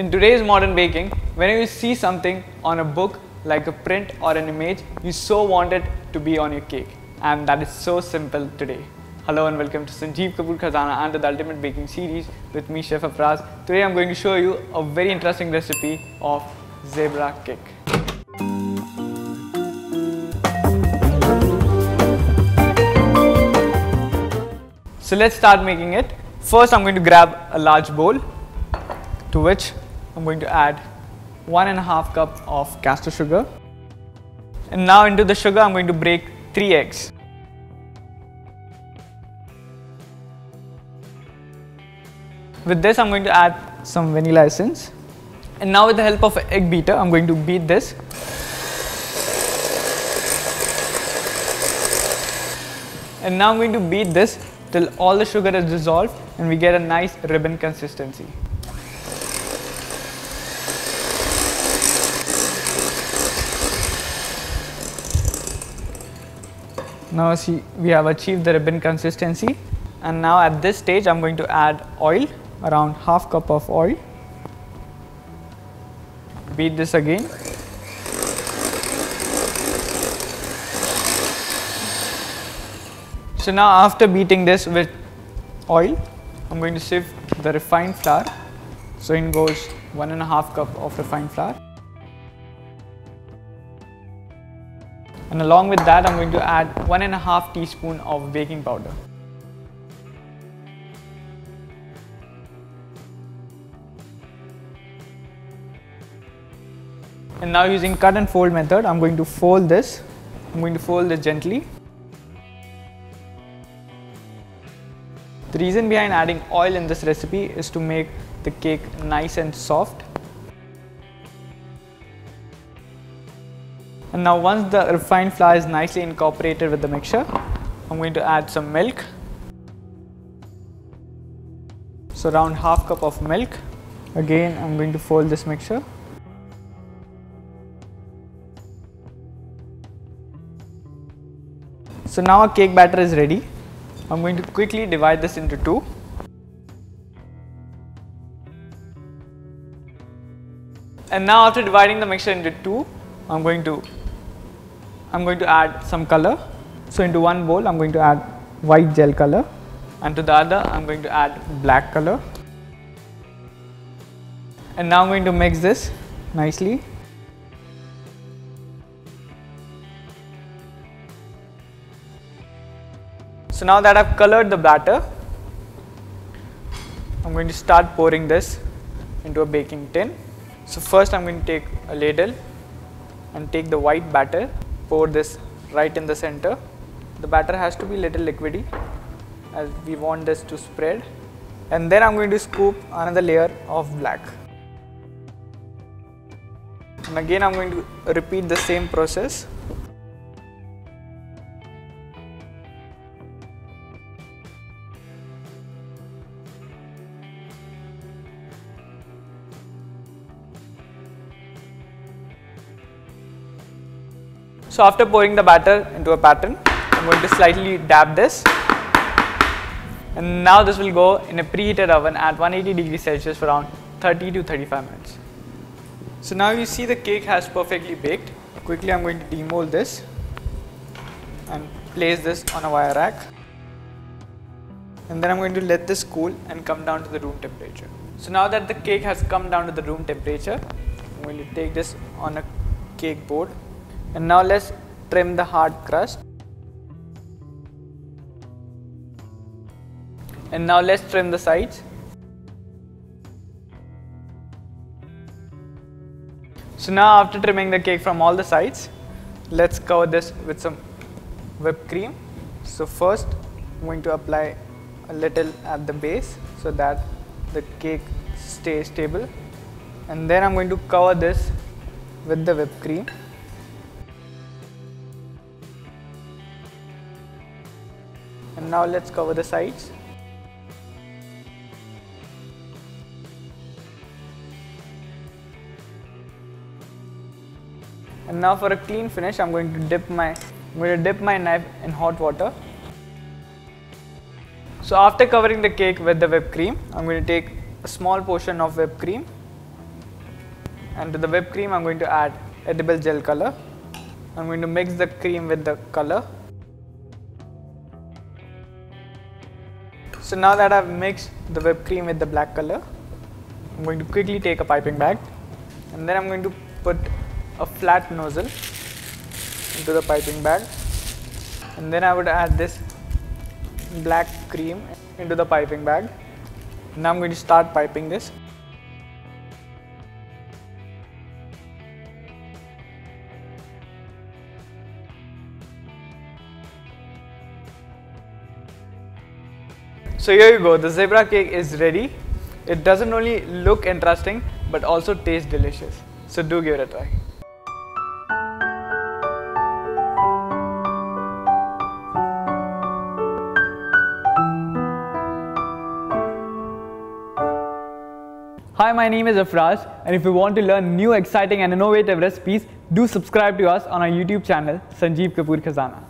In today's modern baking, whenever you see something on a book like a print or an image, you so want it to be on your cake. And that is so simple today. Hello and welcome to Sanjeev Kapoor Khazana and the Ultimate Baking Series with me Chef Afraz. Today I'm going to show you a very interesting recipe of zebra cake. So let's start making it. First I'm going to grab a large bowl to which I'm going to add one and a half cup of castor sugar. And now into the sugar I'm going to break three eggs. With this I'm going to add some vanilla essence. And now with the help of egg beater I'm going to beat this. And now I'm going to beat this till all the sugar is dissolved and we get a nice ribbon consistency. Now see we have achieved the ribbon consistency and now at this stage I am going to add oil around half cup of oil. Beat this again. So now after beating this with oil, I am going to sieve the refined flour. So in goes one and a half cup of refined flour. And along with that, I am going to add one and a half teaspoon of baking powder. And now using cut and fold method, I am going to fold this. I am going to fold this gently The reason behind adding oil in this recipe is to make the cake nice and soft. And now once the refined flour is nicely incorporated with the mixture, I'm going to add some milk. So around half cup of milk. Again, I'm going to fold this mixture. So now our cake batter is ready. I'm going to quickly divide this into two. And now after dividing the mixture into two, I'm going to I'm going to add some color. So into one bowl I'm going to add white gel color and to the other I'm going to add black color. And now I'm going to mix this nicely So now that I've colored the batter, I'm going to start pouring this into a baking tin. So first I'm going to take a ladle and take the white batter, pour this right in the center. The batter has to be little liquidy as we want this to spread. And then I'm going to scoop another layer of black. And again I'm going to repeat the same process So after pouring the batter into a pattern, I'm going to slightly dab this. And now this will go in a preheated oven at 180 degrees Celsius for around 30 to 35 minutes. So now you see the cake has perfectly baked. Quickly I'm going to demold this and place this on a wire rack. And then I'm going to let this cool and come down to the room temperature. So now that the cake has come down to the room temperature, I'm going to take this on a cake board and now let's trim the hard crust. And now let's trim the sides. So now after trimming the cake from all the sides, let's cover this with some whipped cream. So first I'm going to apply a little at the base so that the cake stays stable and then I'm going to cover this with the whipped cream. And now let's cover the sides and now for a clean finish I'm going to dip my I'm going to dip my knife in hot water so after covering the cake with the whipped cream I'm going to take a small portion of whipped cream and to the whipped cream I'm going to add edible gel color. I'm going to mix the cream with the color. So now that I've mixed the whipped cream with the black color, I'm going to quickly take a piping bag and then I'm going to put a flat nozzle into the piping bag and then I would add this black cream into the piping bag. Now I'm going to start piping this. So here you go, the zebra cake is ready. It doesn't only look interesting but also tastes delicious. So do give it a try. Hi, my name is Afraz and if you want to learn new exciting and innovative recipes, do subscribe to us on our YouTube channel, Sanjeev Kapoor Khazana.